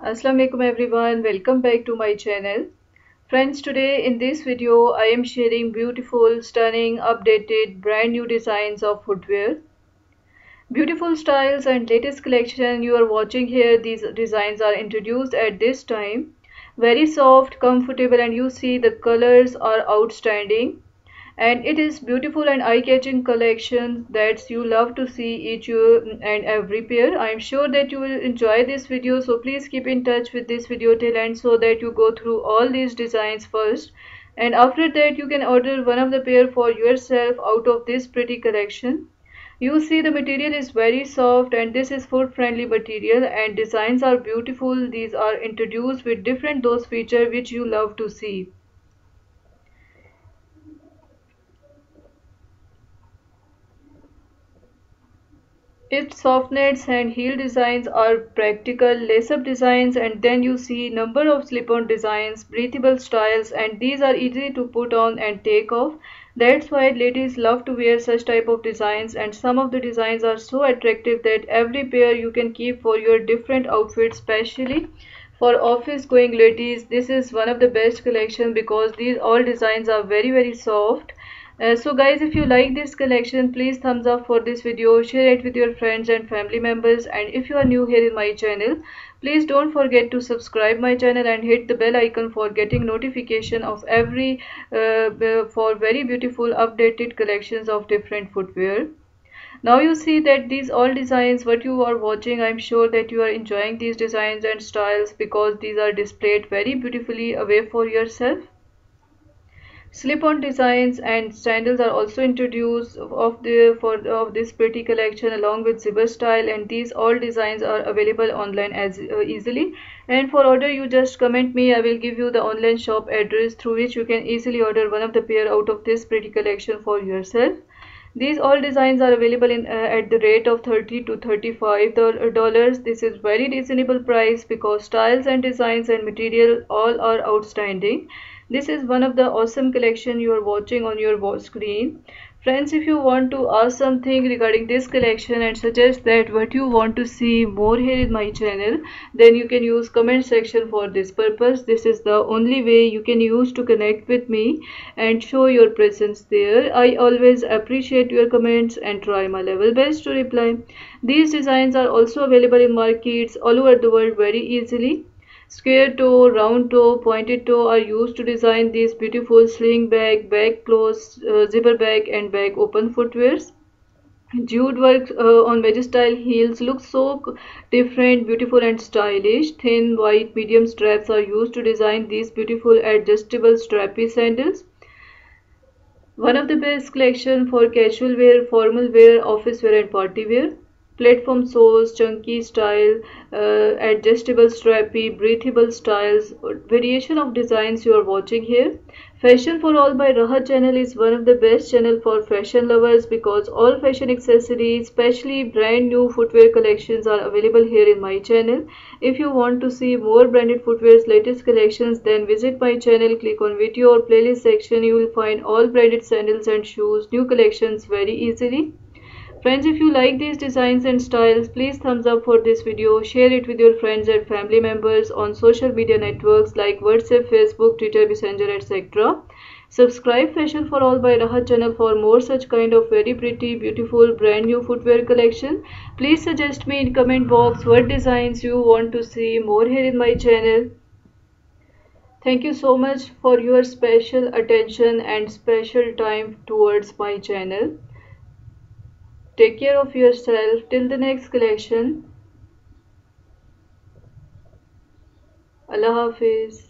Assalamualaikum everyone. Welcome back to my channel. Friends today in this video I am sharing beautiful stunning updated brand new designs of footwear. Beautiful styles and latest collection you are watching here these designs are introduced at this time. Very soft comfortable and you see the colors are outstanding and it is beautiful and eye-catching collection that you love to see each and every pair. I am sure that you will enjoy this video so please keep in touch with this video till end so that you go through all these designs first. And after that you can order one of the pair for yourself out of this pretty collection. You see the material is very soft and this is foot friendly material and designs are beautiful. These are introduced with different those feature which you love to see Its softnets and heel designs are practical lace-up designs and then you see number of slip-on designs, breathable styles and these are easy to put on and take off. That's why ladies love to wear such type of designs and some of the designs are so attractive that every pair you can keep for your different outfits especially for office going ladies this is one of the best collection because these all designs are very very soft uh, so guys if you like this collection please thumbs up for this video share it with your friends and family members. And if you are new here in my channel please don't forget to subscribe my channel and hit the bell icon for getting notification of every uh, for very beautiful updated collections of different footwear. Now you see that these all designs what you are watching i'm sure that you are enjoying these designs and styles because these are displayed very beautifully away for yourself Slip-on designs and sandals are also introduced of the for of this pretty collection along with zipper style and these all designs are available online as uh, easily. And for order you just comment me. I will give you the online shop address through which you can easily order one of the pair out of this pretty collection for yourself. These all designs are available in uh, at the rate of 30 to 35 dollars. This is very reasonable price because styles and designs and material all are outstanding this is one of the awesome collection you are watching on your screen. Friends if you want to ask something regarding this collection and suggest that what you want to see more here in my channel then you can use comment section for this purpose. This is the only way you can use to connect with me and show your presence there. I always appreciate your comments and try my level best to reply. These designs are also available in markets all over the world very easily Square toe, round toe, pointed toe are used to design these beautiful slingback, bag close, uh, zipper bag and bag open footwears. Jute work uh, on style heels looks so different, beautiful and stylish. Thin, white, medium straps are used to design these beautiful adjustable strappy sandals. One of the best collection for casual wear, formal wear, office wear and party wear platform soles, chunky style, uh, adjustable strappy, breathable styles, variation of designs you are watching here. Fashion for All by Rahat channel is one of the best channel for fashion lovers because all fashion accessories, especially brand new footwear collections are available here in my channel. If you want to see more branded footwear's latest collections then visit my channel, click on video or playlist section. You will find all branded sandals and shoes, new collections very easily. Friends, if you like these designs and styles, please thumbs up for this video. Share it with your friends and family members on social media networks like WhatsApp, Facebook, Twitter, Messenger, etc. Subscribe Fashion for All by Rahat channel for more such kind of very pretty, beautiful, brand new footwear collection. Please suggest me in comment box what designs you want to see more here in my channel. Thank you so much for your special attention and special time towards my channel. Take care of yourself till the next collection. Allah Hafiz.